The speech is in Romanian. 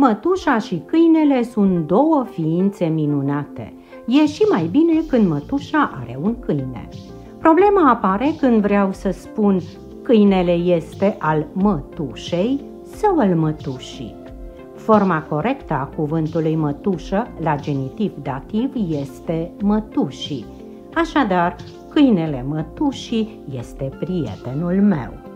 Mătușa și câinele sunt două ființe minunate. E și mai bine când mătușa are un câine. Problema apare când vreau să spun câinele este al mătușei sau al mătușii. Forma corectă a cuvântului mătușă la genitiv dativ este mătușii. Așadar, câinele mătușii este prietenul meu.